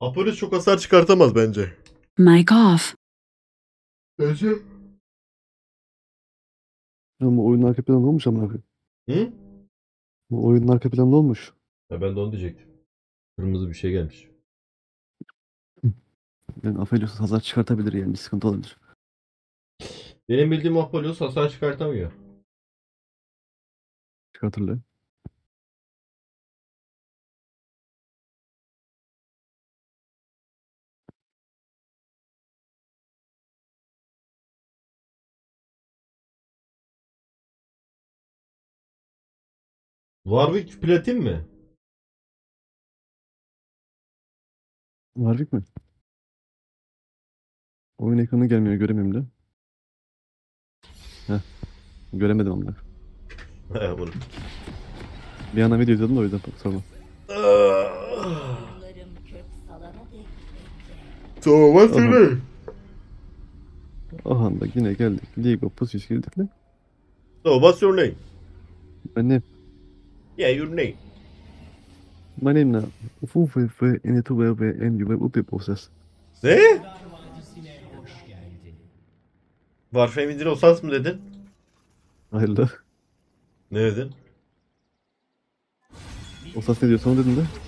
Apolos çok hasar çıkartamaz bence. Mic off. Bence. Ama oyunun arka planı olmuş ama. Hı? Bu oyunun arka planı olmuş. Ya ben de onu diyecektim. Kırmızı bir şey gelmiş. Yani Aphelios hasar çıkartabilir yani bir sıkıntı olabilir. Benim bildiğim Apolos hasar çıkartamıyor. Çıkartırlar. Warwick platin mi? Warwick mi? Oyun ekranı gelmiyor göremiyorum da. Heh. Göremedim onu. He bunu. Bir yana video izledim de o yüzden sorma. Yollarım kök salana dek bekle. So what's your Aha. name? Aha da yine geldik. League of Pussies girdik de. So what's your name? Ben ne? Yeah your name. My name now. Ufu ve ve enetu ve ve en ve upi poses. Ne? Warframe indir Osas mı dedin? Hayırlı. Ne dedin? O ses ne diyorsa onu dedim de.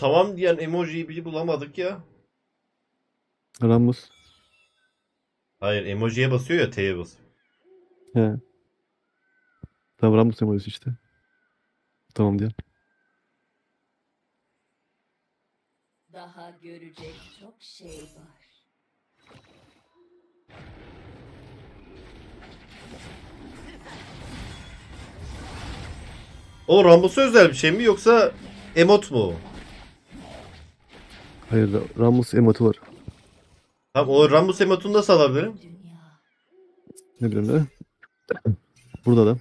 Tamam diyen emojiyi bile bulamadık ya. Ramus. Hayır emojiye basıyor ya T'ye basıyor. He. Tamam Ramus emojisi işte. Tamam diye. Daha görecek çok şey var. O Rambos'a özel bir şey mi yoksa emot mu o? Hayır Ramus emotu var. Tamam o Rambos emotunu nasıl alabilirim? Ne bileyim de. Burada da.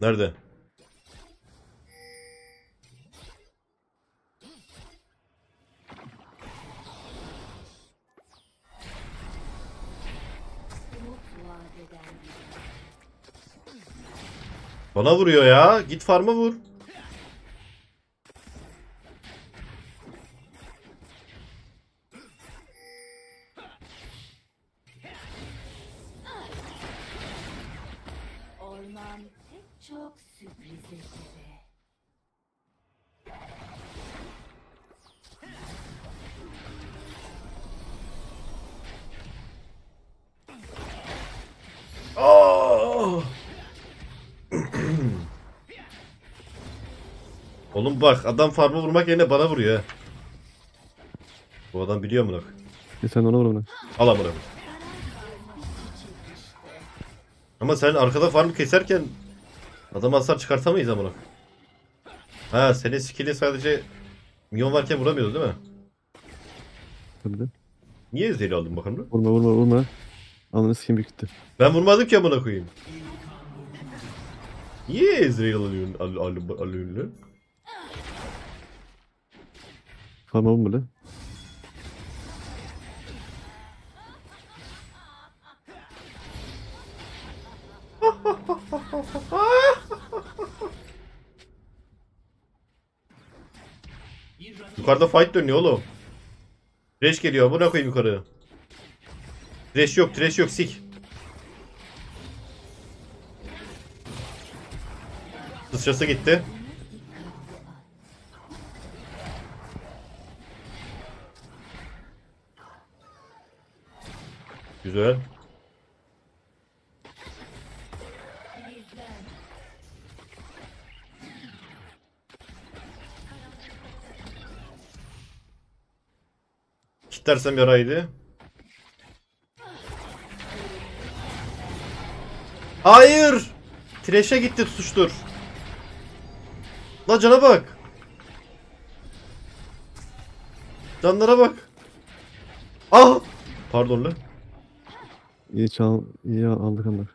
Nerede? Bana vuruyor ya. Git farma vur. Bak adam farma vurmak yerine bana vuruyor ha. Bu adam biliyor mu lan? E sen ona vur ona. Al amına. Ama sen arkada farm keserken adam hasar çıkartamayız amına. Ha senin skill'in sadece minyon varken vuramıyordu değil mi? Tabii de. Niye ezeli aldın bakalım lan? Vurma vurma vurma. Ananı sikeyim bir gitti. Ben vurmadım ki amına koyayım. Niye Ezreal alıyorsun? Al, al, alıyorsun lan? Vurma lan. Yukarıda fight dönüyor oğlum. Trash geliyor. Buna koyayım yukarı. Trash yok, trash yok. Sik. Sıçrası gitti. Güzel. Kitlersem yaraydı. Hayır! Trash'e gitti tutuştur. La cana bak. Canlara bak. Ah! Pardon lan. İyi çal, iyi aldık onlar.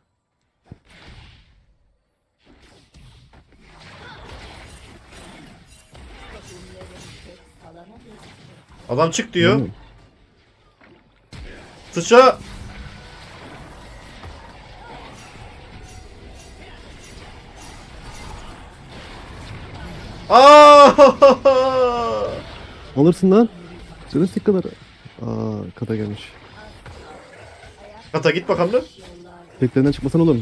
Adam çık diyor. Mi? Sıça. Aa! Alırsın lan. Süresi kadar. Aa kata gelmiş. Kata git bakalım lan. Teklerinden çıkmasan olur mu?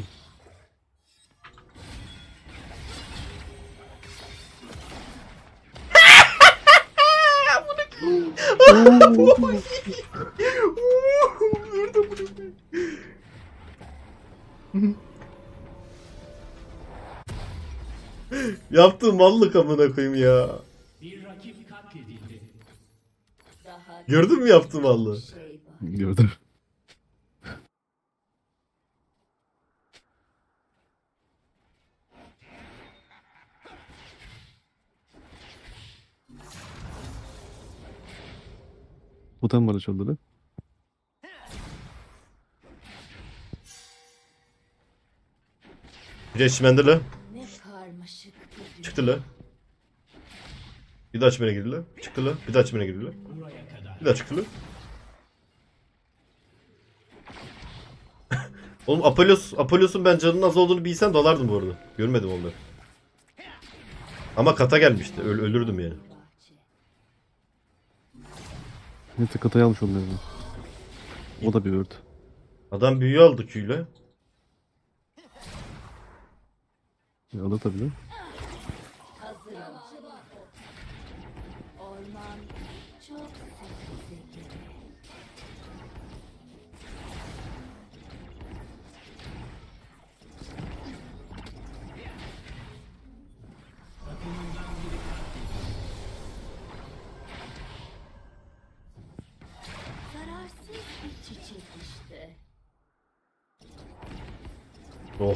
Yaptığım mallık amına koyayım ya. Bir rakip katledildi. Daha Gördün mü yaptığım mallığı? şey. Gördüm. Totem var açıldı da. Bir de çimende lan. Ne karmaşık bir. Çıktı lan. Bir daha çimene girdi lan. Çıktı lan. Bir daha çimene girdi kadar. Bir daha çıktı lan. Oğlum Apollos, Apollos'un ben canının az olduğunu bilsem dalardım bu arada. Görmedim onları. Ama kata gelmişti. Öl ölürdüm yani. Bahçe. Neyse katayı almış yani. O da bir word. Adam büyü aldı küyle. Ya, alır tabii.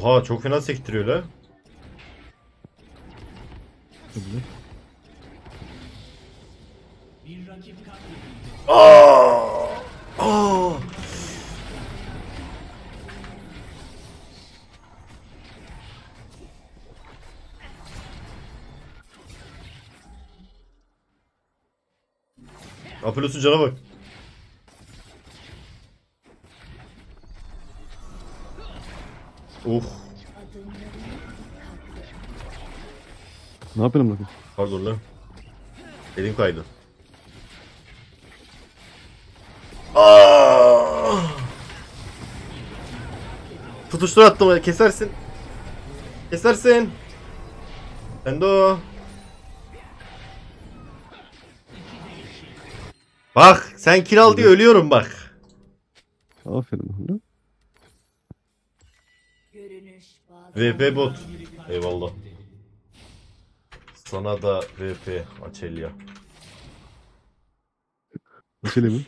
Oha çok fena sektiriyor la. Aa! Aa! Apollos'un cana bak. Adımlarını dikkatli Ne yapıyorum bakın? Pardon lan. Elim kaydı. Aa! Tutuştur attım. Kesersin. Kesersin. Sen de o. Bak sen kill al diye ölüyorum bak. VP bot. Eyvallah. Sana da VP Açelya. Neşeli mi?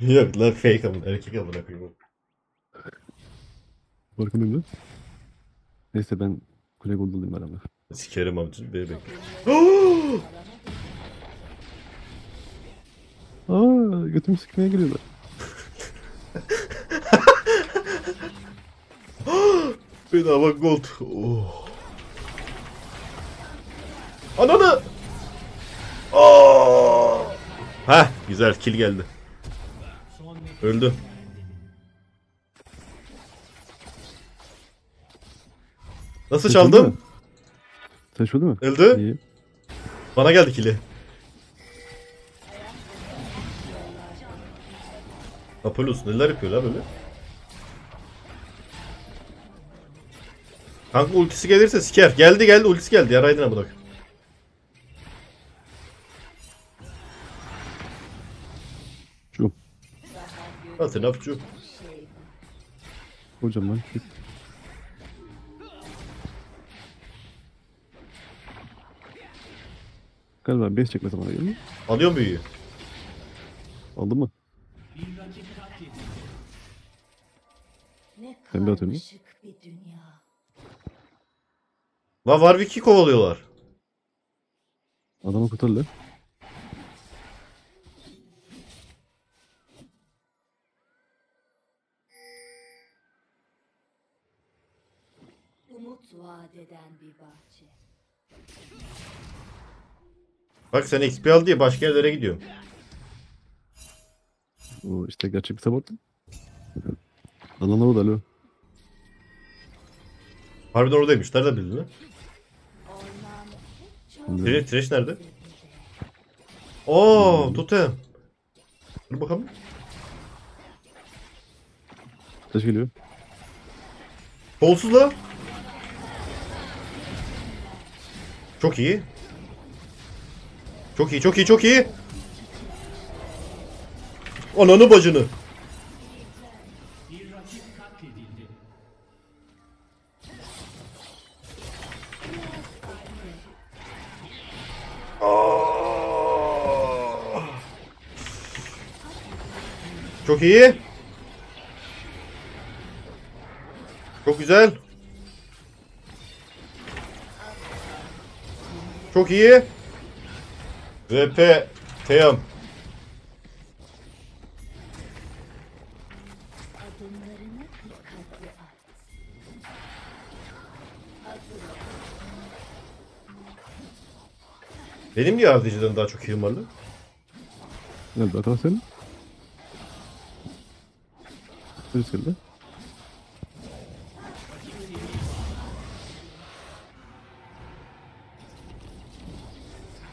Yok lan fake amına erkek amına koyayım. Farkındayım da. Neyse ben kule goldulayım beraber. Sikerim amcım beni bekle. Aa götümü sıkmaya geliyorlar. Bedava gold. Oh. Ananı! Aa! Heh güzel kill geldi. Öldü. Nasıl çaldım? mı? Mı? Öldü. İyi. Bana geldi kili. Apollos neler yapıyor la böyle? Kanka ultisi gelirse siker. Geldi geldi ultisi geldi. Yaraydın amına koyayım. Şu. Şey var. Kocaman. Git. Galiba 5 çekme zamanı geldi. Alıyor mu büyüyü? Aldın mı? Ben de atıyorum. Va La Warwick'i kovalıyorlar. Adamı kurtar lan. Umut vaat bir bahçe. Bak sen XP al diye başka yerlere gidiyor. O işte gerçek bir sabot. Anlamadı alo. Harbiden oradaymışlar da bildi. Trash, trash nerede? Oo, totem. Dur bakalım. Taş geliyor. Kolsuz la. Çok iyi. Çok iyi, çok iyi, çok iyi. Ananı bacını. İyi. Çok güzel. Çok iyi. VP Teyam. Benim niye Ardici'den daha çok heal'im var lan? Nerede arkadaş senin? Polis geldi.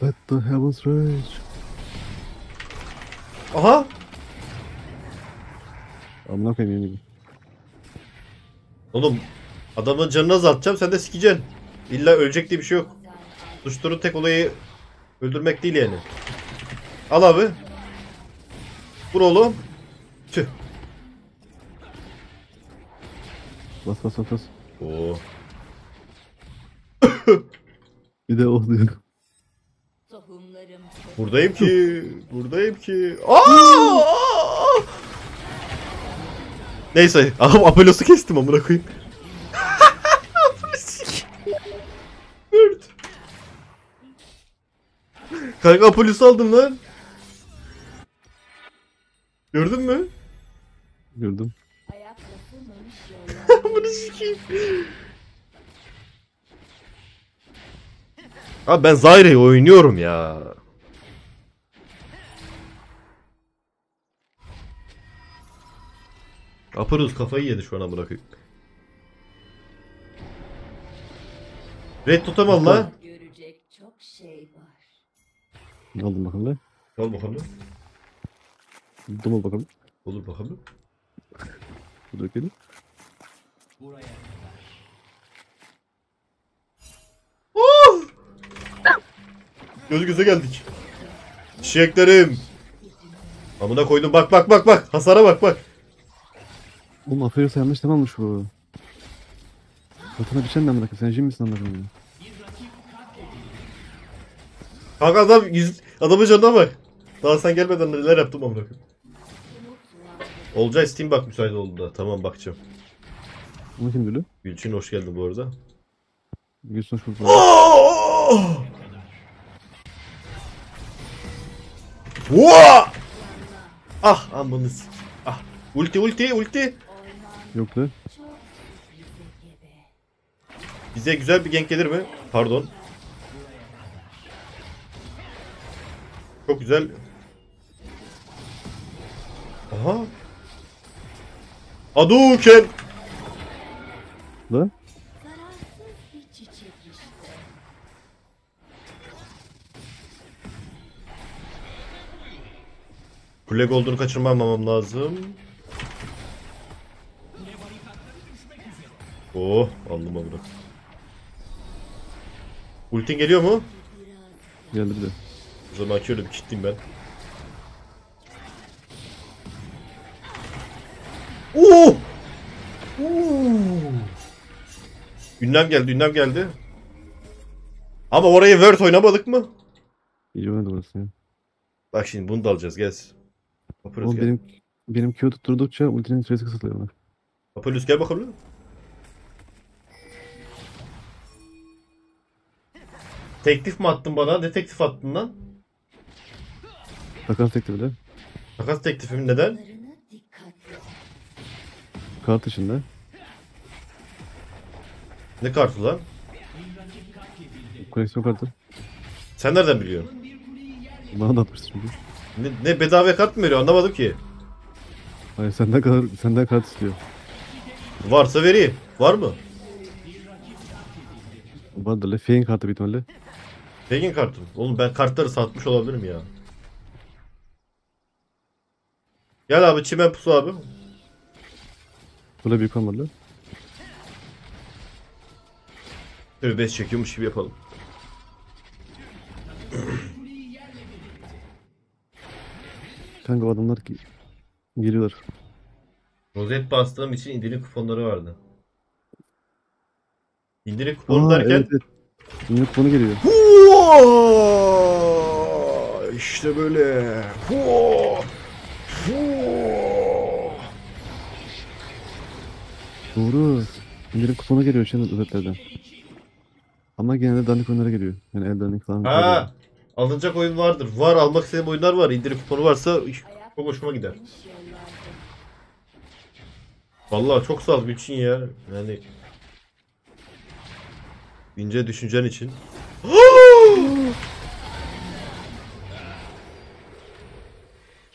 Let the heavens rage. Aha. Amına koyayım yemin. Oğlum adamın canını azaltacağım sen de sikeceksin. İlla ölecek diye bir şey yok. Suçların tek olayı öldürmek değil yani. Al abi. Vur oğlum. Bas bas bas bas. Oo. Bir de oh diyor. Buradayım ki. Buradayım ki. Aa! Neyse. Aha Apollo'su kestim amına koyayım. Nerd. Kanka Apollo'su aldım lan. Gördün mü? Gördüm. Abi ben Zaire'yi oynuyorum ya. Aparuz kafayı yedi şu an bırakıp. Red totem al la. Görecek çok şey var. Aldım bakalım da. Al bakalım. Dumul bakalım. Olur bakalım. Bu da geldi. Buraya kadar. Göz göze geldik. Çiçeklerim. Amına koydum bak bak bak bak. Hasara bak bak. Oğlum aferin yanlış tamammış bu. Katına biçen de amına koyayım. Sen jim misin amına koyayım? Kanka adam yüz... adamın canına bak. Daha sen gelmeden neler yaptım amına koyayım. Olcay Steam bak müsait oldu da. Tamam bakacağım. Bunu kim biliyor? Gülçin hoş geldin bu arada. Gülsün hoş bulduk. Vaa! Ah amını. Ah. Ulti ulti ulti. Yok gebe. Bize güzel bir gank gelir mi? Pardon. Çok güzel. Aha. Hadouken. İşte. Kule Gold'unu kaçırmamam lazım. Oh aldım amına. Ultin geliyor mu? Geldi de. O zaman şöyle bir kitleyim ben. Oo! Oo! Ünlem geldi, ünlem geldi. Ama orayı Word oynamadık mı? İyi oynadı burası ya. Bak şimdi bunu da alacağız, gel. Oğlum gel. benim benim Q tutturdukça ultinin süresi kısalıyor bana. Apollos gel bakalım. Teklif mi attın bana? Ne teklif attın lan? Takas tekti bir de. Takas teklifim neden? Kart içinde. Ne kartı lan? Koleksiyon kartı. Sen nereden biliyorsun? Bana da atmıştı çünkü. Ne, ne bedava kart mı veriyor anlamadım ki. Hayır senden kadar senden kart istiyor. Varsa vereyim. Var mı? Vardır le. Feyin kartı bir ihtimalle. Pengin kartım. Oğlum ben kartları satmış olabilirim ya. Gel abi çimen pusu abi. Böyle büyük olmadı. 5 çekiyormuş gibi yapalım. Kanka adamlar ki geliyorlar. Rozet bastığım için indirim kuponları vardı. İndirim kuponu Aa, derken evet evet. Yine kuponu geliyor. Huaa! İşte böyle. Huaa! Huaa! Doğru. İndirim kuponu geliyor şimdi özetlerden. Ama genelde dandik oyunlara geliyor. Yani el dandik falan. Ha, alınacak oyun vardır. Var almak istediğim oyunlar var. İndirim kuponu varsa çok hoşuma gider. Vallahi çok sağ ol Gülçin ya. Yani ince düşüncen için.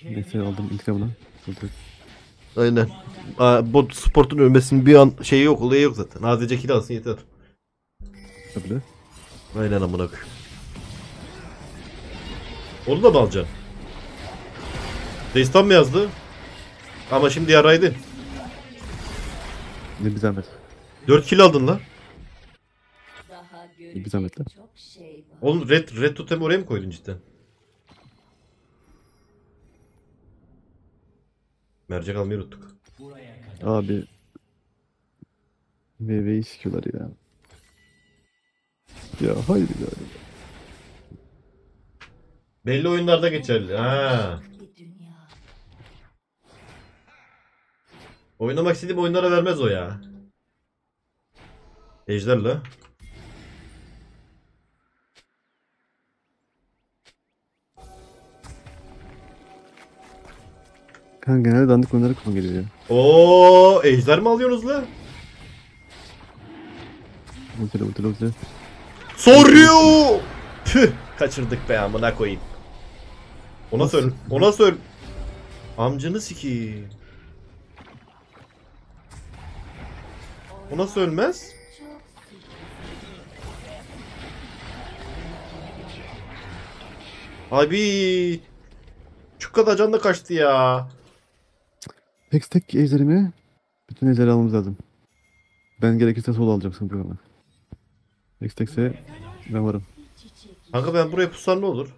Neyse aldım intikamını. Aynen. Bot sportun ölmesinin bir an şeyi yok, olayı yok zaten. Azıcık alsın yeter. Tabii. Aynen amına koyayım. Onu da mı alacaksın? Destan mı yazdı? Ama şimdi yaraydı. Ne bir zahmet. 4 kill aldın lan. Daha Bir zahmet lan. şey var. Oğlum red, red totem oraya mı koydun cidden? Mercek almayı unuttuk. Buraya kadar. Abi. VV'yi sikiyorlar ya. Ya hayır ya. Belli oyunlarda geçerli. Ha. Oynamak istediğim oyunlara vermez o ya. Ejderle. Kanka genelde dandik oyunlara kupon geliyor ya. Oo, ejder mi alıyorsunuz lan? Ultile ultile ultile. Soruyor. Püh, kaçırdık be amına koyayım. Ona söyle. Ona söyle. Amcını sikeyim. O nasıl ölmez? Abi. Şu kadar can da kaçtı ya. Tek tek ejderimi bütün ejderi almamız lazım. Ben gerekirse sıkıntı yok ama. Tek tekse ben varım. Kanka ben buraya pusam ne olur?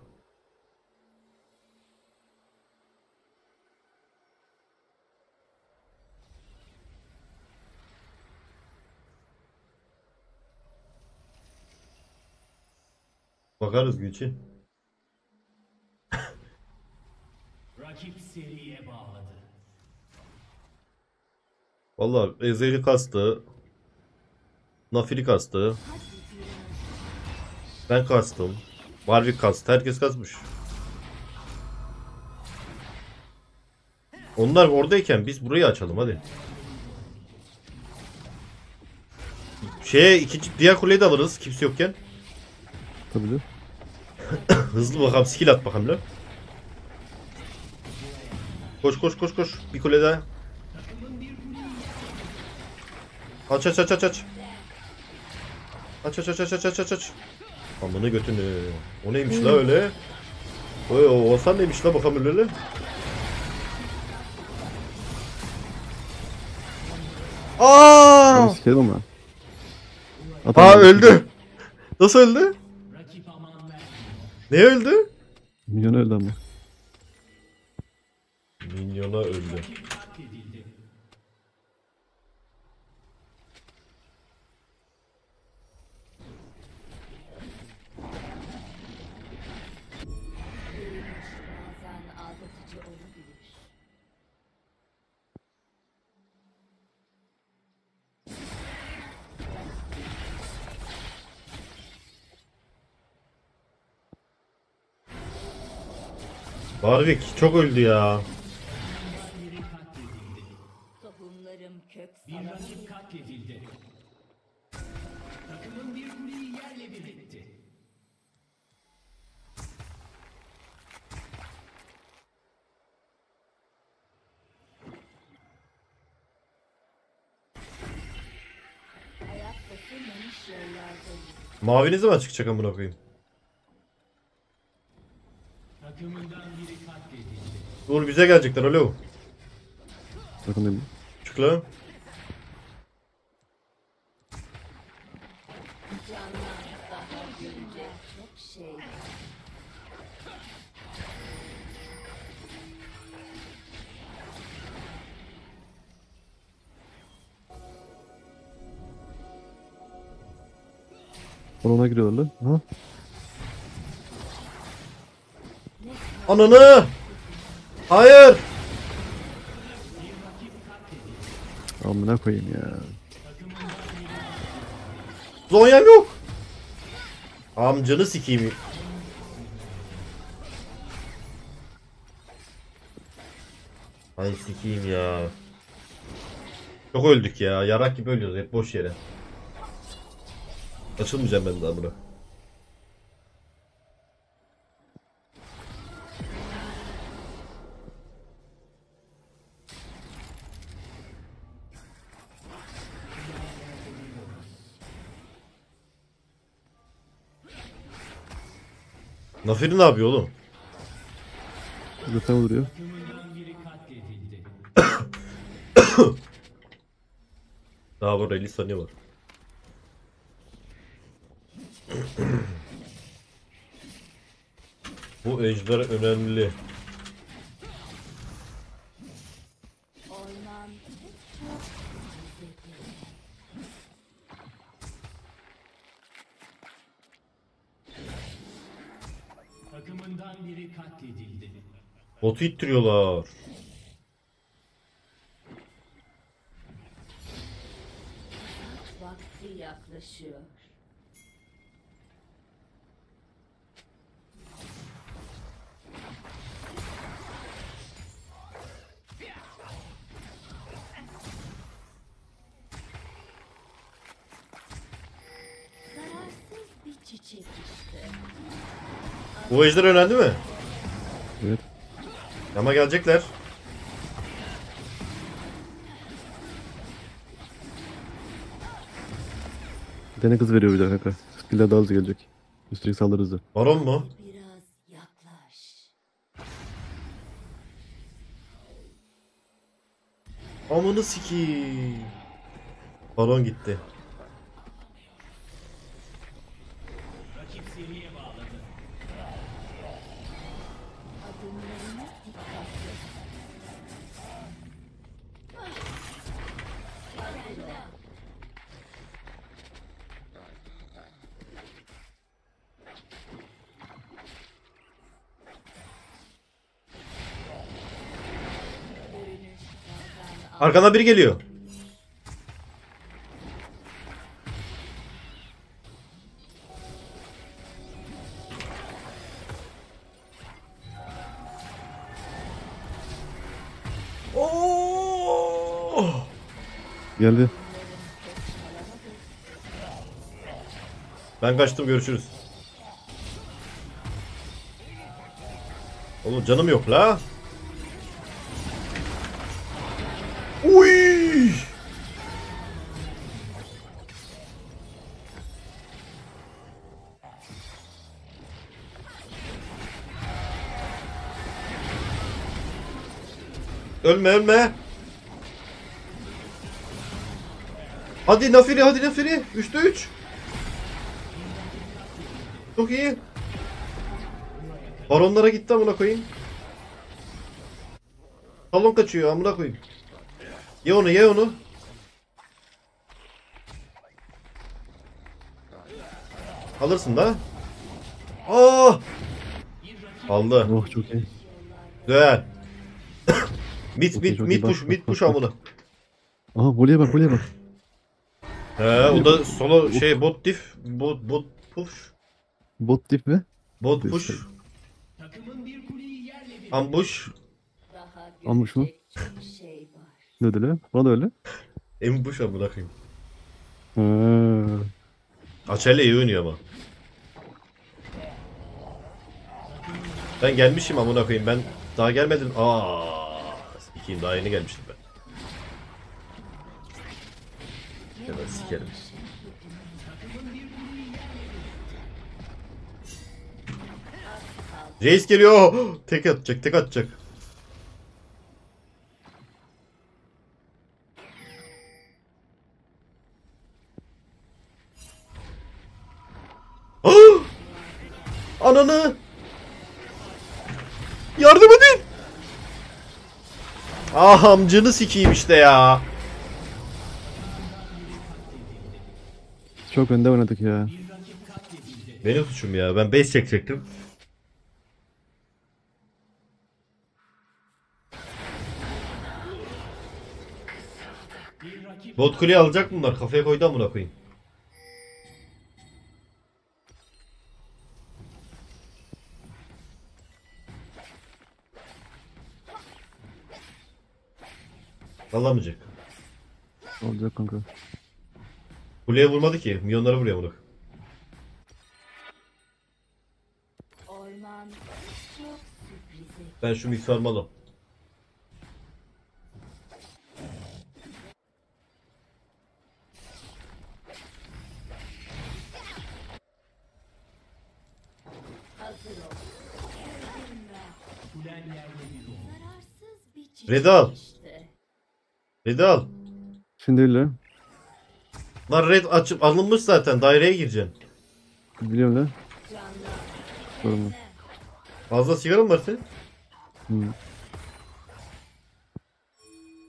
Bakarız Gülçin. Rakip seriye bağladı. Vallahi Ezeli kastı. Nafili kastı. Ben kastım. Warwick kastı. Herkes kasmış. Onlar oradayken biz burayı açalım hadi. Şeye ikinci diğer kuleyi de alırız kimse yokken. Tabii de. Hızlı bakalım skill at bakalım lan. Koş koş koş koş. Bir kule daha. Aç aç aç aç aç. Aç aç aç aç aç aç aç aç. Amına götünü. O neymiş la öyle? Oy o Hasan neymiş la bakalım öyle. Aa! Ben sikerim ama. Aa öldü. Nasıl öldü? Ne öldü? Milyon öldü ama. Minyona öldü. Barvik çok öldü ya. Mavi ne zaman çıkacak amına koyayım? Dur bize gelecekler alo. Değil. Çık lan. Balona giriyorlar lan. Ha? Ananı! Hayır! Amına koyayım ya. Zonya'm yok. Amcanı sikeyim. Ay sikeyim ya. Çok öldük ya. Yarak gibi ölüyoruz hep boş yere. Açılmayacağım ben daha buna. Nafiri ne yapıyor oğlum? Gökten vuruyor. Daha var 50 saniye var. Bu ejder önemli. Botu ittiriyorlar. vakti yaklaşıyor. Bu ejder önemli mi? Ama gelecekler. Bir tane kız veriyor bir daha kanka. Skill'ler daha hızlı gelecek. Üstelik saldırı hızlı. Baron mu? Biraz yaklaş. Amını sikeyim. Baron gitti. Rakip seriye bağladı. Adımlarına dikkat et. Görünüş Arkandan biri geliyor. Oo! Geldi. Ben kaçtım görüşürüz. Oğlum canım yok la. Ölme ölme. Hadi Nafiri hadi Nafiri. 3'te 3. Çok iyi. Baronlara gitti amına koyayım. Salon kaçıyor amına koyayım. Ye onu ye onu. Alırsın da. Aa! Aldı. Oh çok iyi. Güzel. Mid mid mid push mid push amına. Aha voleye bak voleye bak. He o da solo şey bot diff bot bot push Bot dip mi? bot push ambush görecek çok şey var. Ne öyle? Bana da öyle. ambush amına koyayım. Ha. Açelle iyi oynuyor ama. Ben gelmişim amına koyayım. Ben daha gelmedim. Aa, sikiyim daha yeni gelmiştim ben. Ya sikerim. Reis geliyor. Tek atacak, tek atacak. Ananı Ah amcını sikeyim işte ya. Çok önde oynadık ya. Benim suçum ya. Ben base çekecektim. Bot kuleyi alacak bunlar. Kafaya koydu amına koyayım. Alamayacak. Olacak kanka. Kuleye vurmadı ki. Milyonlara vuruyor bunu. Ben şu mikserimi alayım. hazır ol. Kulen yerde bir oldu. Zararsız bir çiçek Reda al. Hadi al. Cinderella. Lan red açıp alınmış zaten. Daireye gireceksin. Biliyorum da. Canlar Sorun yok. Fazla sigara mı var senin? Hı.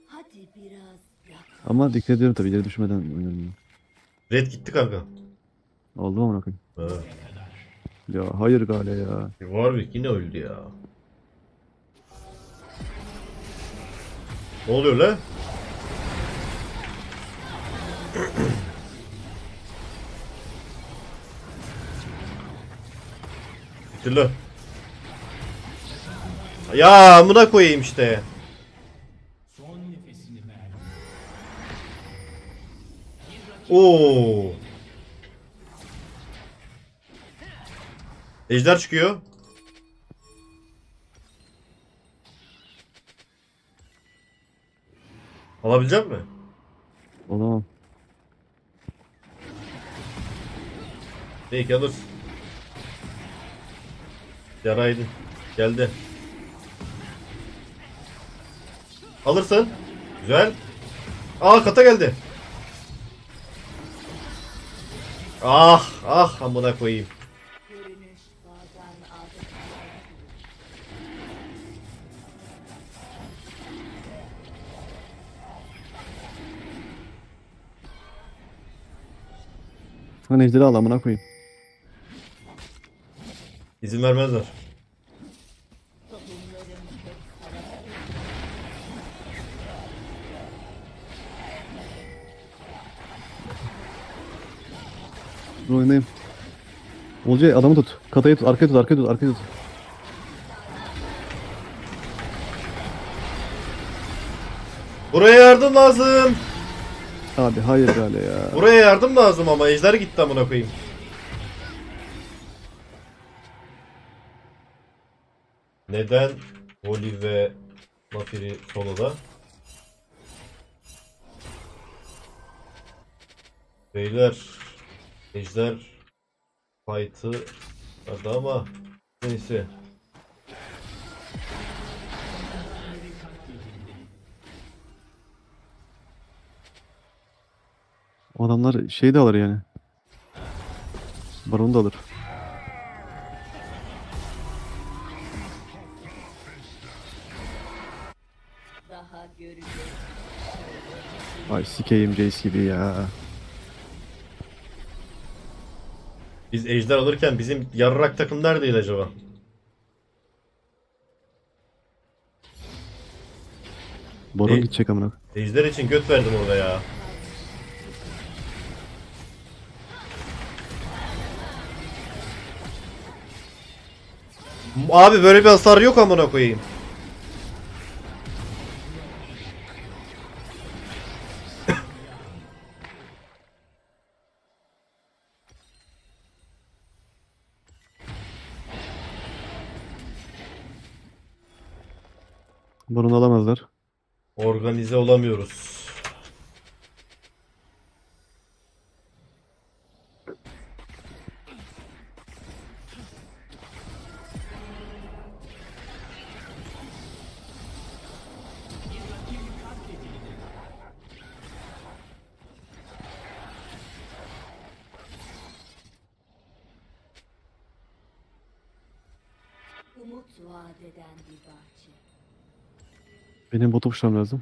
hadi biraz yak. Ama dikkat ediyorum tabii yere düşmeden oynuyorum. Red gitti kanka. Oldu mu amına koyayım? Ha. Ya hayır gale ya. Warwick yine öldü ya. Ne oluyor la? Lan. Ya amına koyayım işte. Oo. Ejder çıkıyor. Alabilecek mi? Olamam. Peki alır. Yaraydın. Geldi. Alırsın. Güzel. Aa kata geldi. Ah ah amına koyayım. Sen ejderi al amına koyayım. İzin vermezler. Dur oynayayım. Olcay adamı tut. Katayı tut. Arkaya tut. Arkaya tut. Arkaya tut. Buraya yardım lazım. Abi hayır gale ya. Buraya yardım lazım ama ejder gitti amına koyayım. Neden Voli ve Nafiri soloda? Beyler Ejder fight'ı vardı ama neyse. Adamlar şey de alır yani. Baron da alır. Ay sikeyim Jace gibi ya. Biz ejder alırken bizim yarrak takım neredeydi acaba? Baron E- gidecek amına. Ejder için göt verdim orada ya. Abi böyle bir hasar yok amına koyayım. Organize olamıyoruz. Benim botu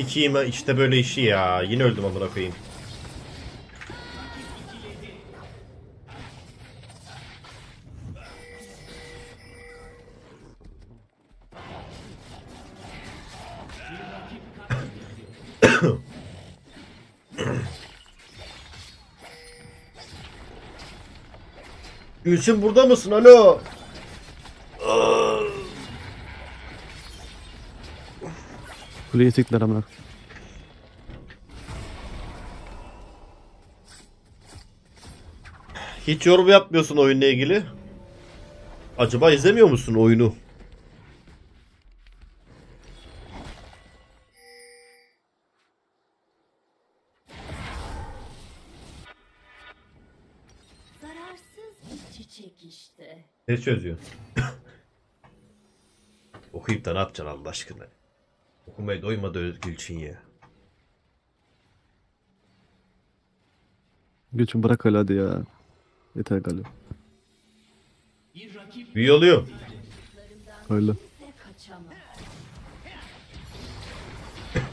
sikiyim işte böyle işi ya. Yine öldüm amına koyayım. Gülçin burada mısın? Alo. Kuleyi siktiler amına. Hiç yorum yapmıyorsun oyunla ilgili. Acaba izlemiyor musun oyunu? Zararsız bir çiçek işte. Ne çözüyorsun? Okuyup da ne yapacaksın Allah aşkına? Okumaya doymadı Gülçin ya. Gülçin bırak hala hadi ya. Yeter galiba. Büyü oluyor. Öyle.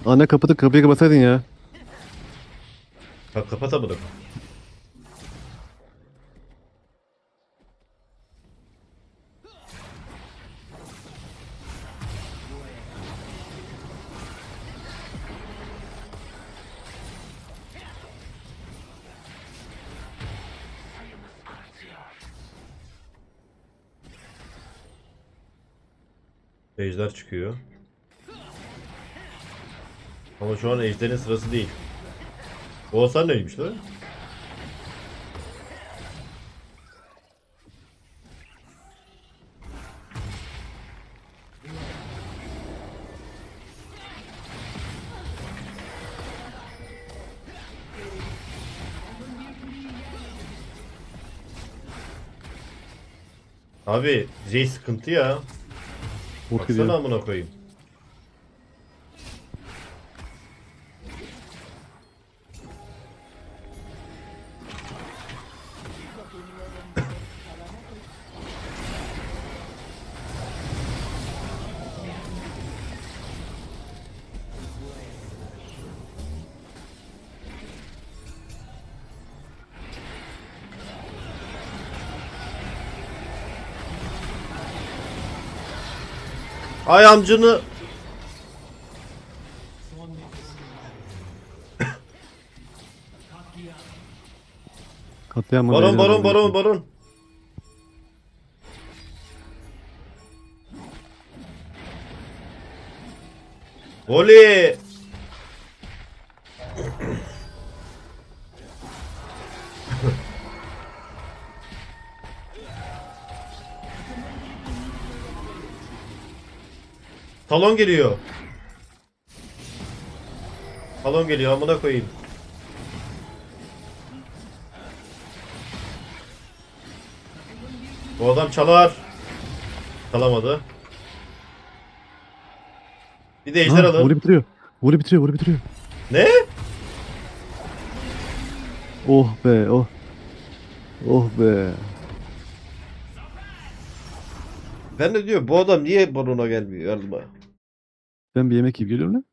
Anne kapatıp kapıyı kapatsaydın ya. Kap kapatamadım. Ejder çıkıyor. Ama şu an ejderin sırası değil. Oğuzhan neymiş lan? Abi Jay sıkıntı ya. Baksana amına koyayım. Amcını. Katliam. Baron baron baron baron. Oli. Talon geliyor. Talon geliyor amına koyayım. Bu adam çalar. Çalamadı. Bir de ejder alın. Vuri bitiriyor. Vuri bitiriyor, Vuri bitiriyor. Ne? Oh be, oh. Oh be. Ben de diyor bu adam niye barona gelmiyor yardıma? Ben bir yemek yiyip geliyorum lan.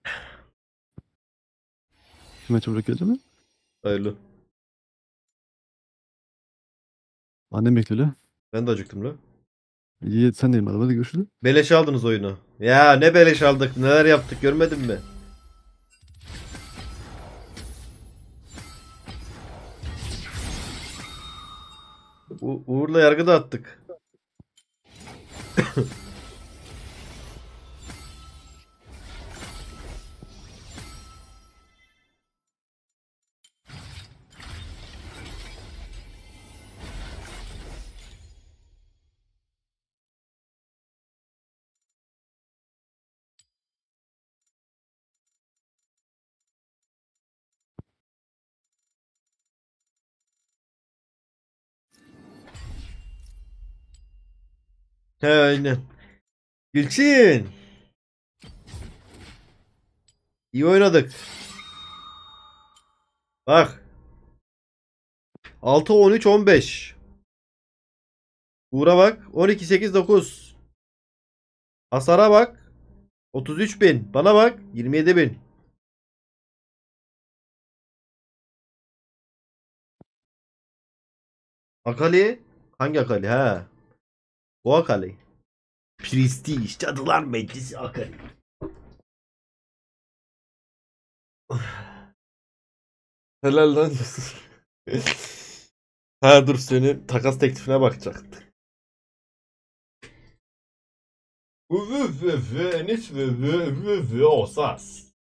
Hemen çabuk geleceğim lan. Hayırlı. Annem bekliyor lan. Ben de acıktım lan. İyi sen de yemeğe hadi görüşürüz. Beleş aldınız oyunu. Ya ne beleş aldık neler yaptık görmedin mi? U- Uğur'la yargı da attık. He aynen. Gülçin. İyi oynadık. Bak. 6 13 15. Uğur'a bak. 12 8 9. Hasara bak. 33 bin. Bana bak. 27 bin. Akali. Hangi Akali? Ha. O Akali. Prestij. Cadılar Meclisi Akali. Helal lan. ha dur senin takas teklifine bakacaktık. Vı Osas.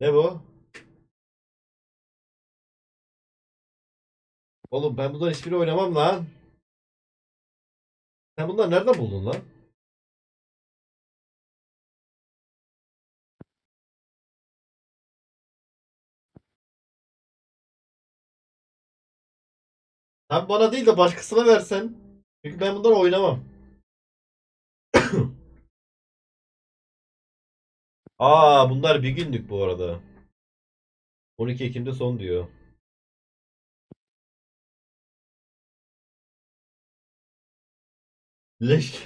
Ne bu? Oğlum ben bundan hiçbiri oynamam lan. Sen bunları nereden buldun lan? Sen bana değil de başkasına versen. Çünkü ben bunları oynamam. Aa bunlar bir günlük bu arada. 12 Ekim'de son diyor. Leş.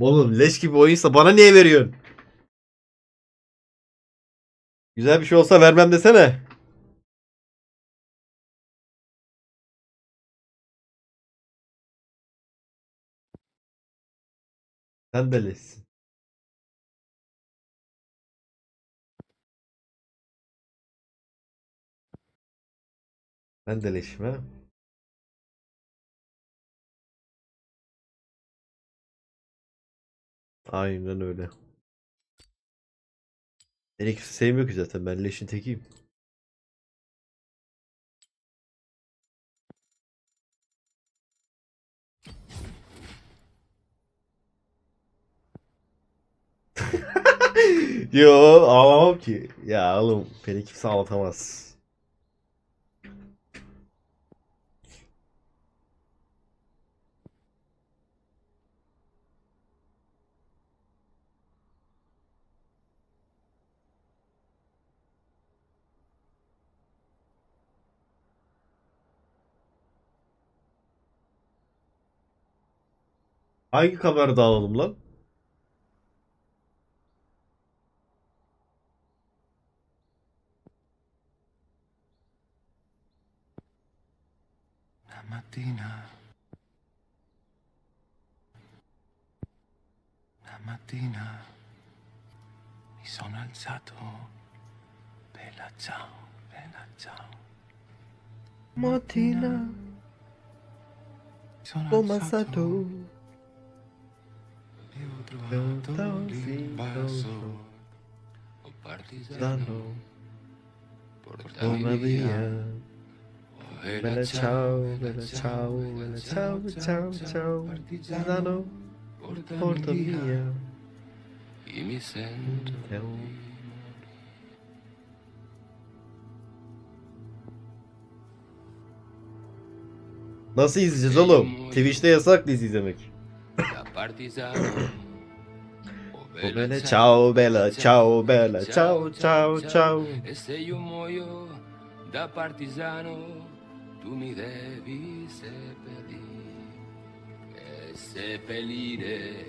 Oğlum leş gibi oyunsa bana niye veriyorsun? Güzel bir şey olsa vermem desene. Sen de leşsin. Ben de leşim ha. Aynen öyle. Beni kimse sevmiyor ki zaten. Ben leşin tekiyim. Yo ağlamam ki. Ya oğlum beni kimse ağlatamaz. Hangi kamerada alalım lan? Mattina, una mattina mi sono alzato, bella ciao, bella ciao. Mattina Mi sono come alzato via Oh, Bella ciao, bella ciao, bella ciao, ciao, ciao Partigiano porta via. E mi sento. Nasıl izleyeceğiz oğlum? Twitch'te yasak dizi izlemek. Da partigiano. Oh, bella ciao, bella ciao, bella ciao, ciao, ciao E se io muoio da partigiano, tu mi devi seppellire. E seppellire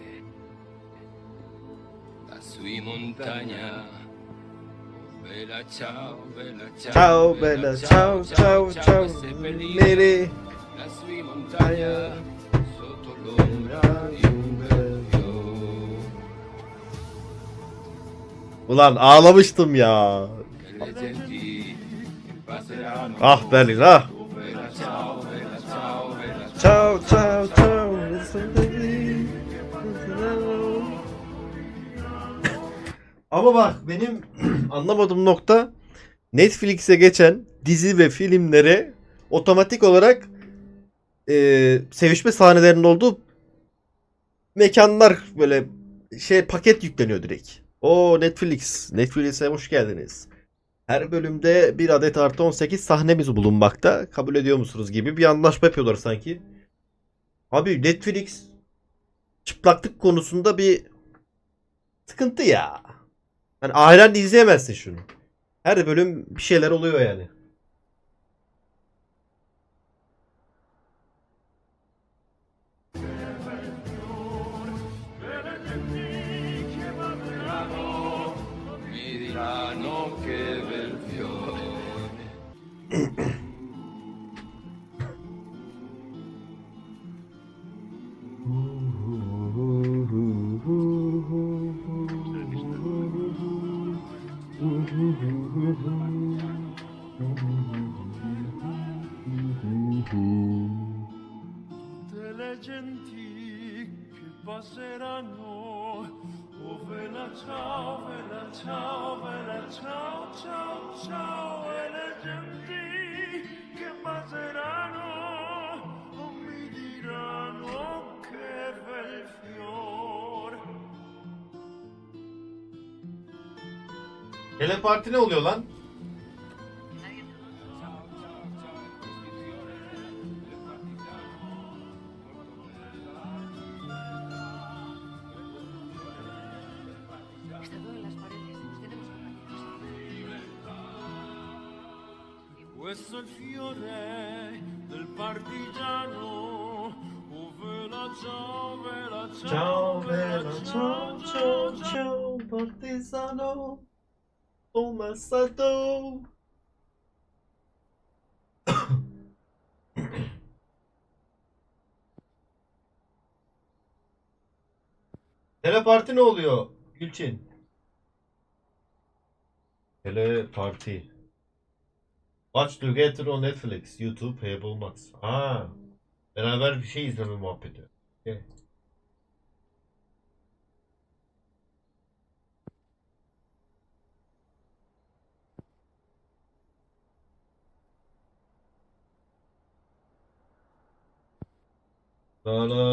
lassù in montagna. Oh, bella ciao, bella ciao. Ciao, bella ciao, ciao, ciao e seppellire Nere lassù in montagna. Ulan ağlamıştım ya. Ah Berlin ah. Ciao, ciao, ciao. Ama bak benim anlamadığım nokta Netflix'e geçen dizi ve filmlere otomatik olarak e, sevişme sahnelerinin olduğu mekanlar böyle şey paket yükleniyor direkt. O Netflix. Netflix'e hoş geldiniz. Her bölümde bir adet artı 18 sahnemiz bulunmakta. Kabul ediyor musunuz gibi bir anlaşma yapıyorlar sanki. Abi Netflix çıplaklık konusunda bir sıkıntı ya. Yani ailen izleyemezsin şunu. Her bölüm bir şeyler oluyor yani. Teleparti ne oluyor lan? Questo è il fiore del partigiano. Oh vela ciao, vela ciao, Ciao vela bella, ciao, ciao ciao ciao Come stato? Teleparti ne oluyor Gülçin? Teleparti. Watch Together on Netflix, YouTube, Payable Max. Aa, beraber bir şey izleme muhabbeti. Okay. Mm-hmm.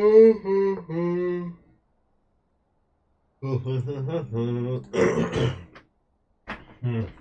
Mm-hmm. Mm-hmm. hmm.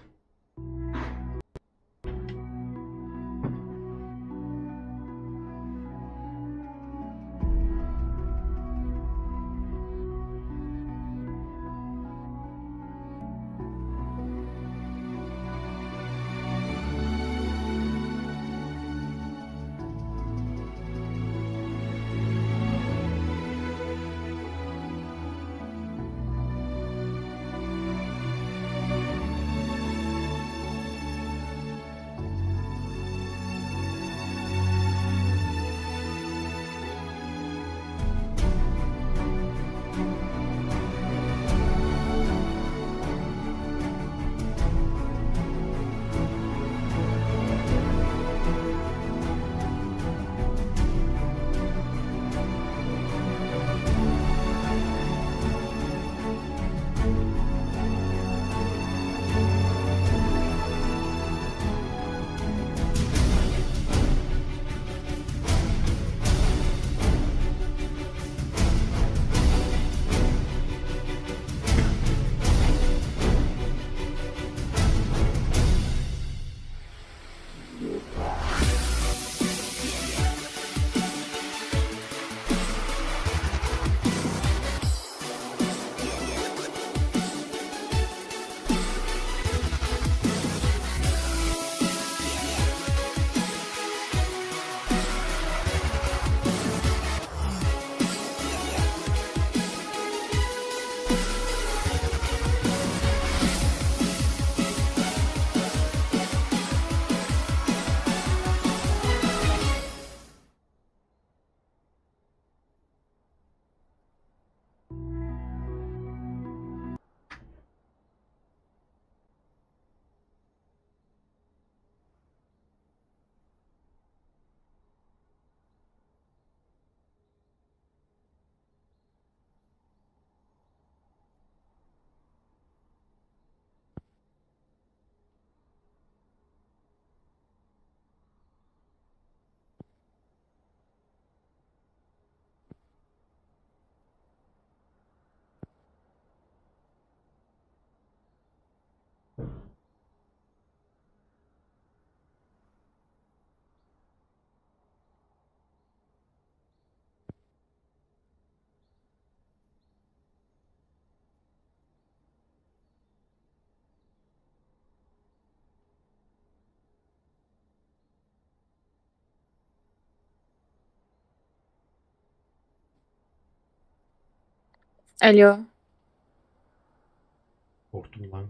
Korktum lan.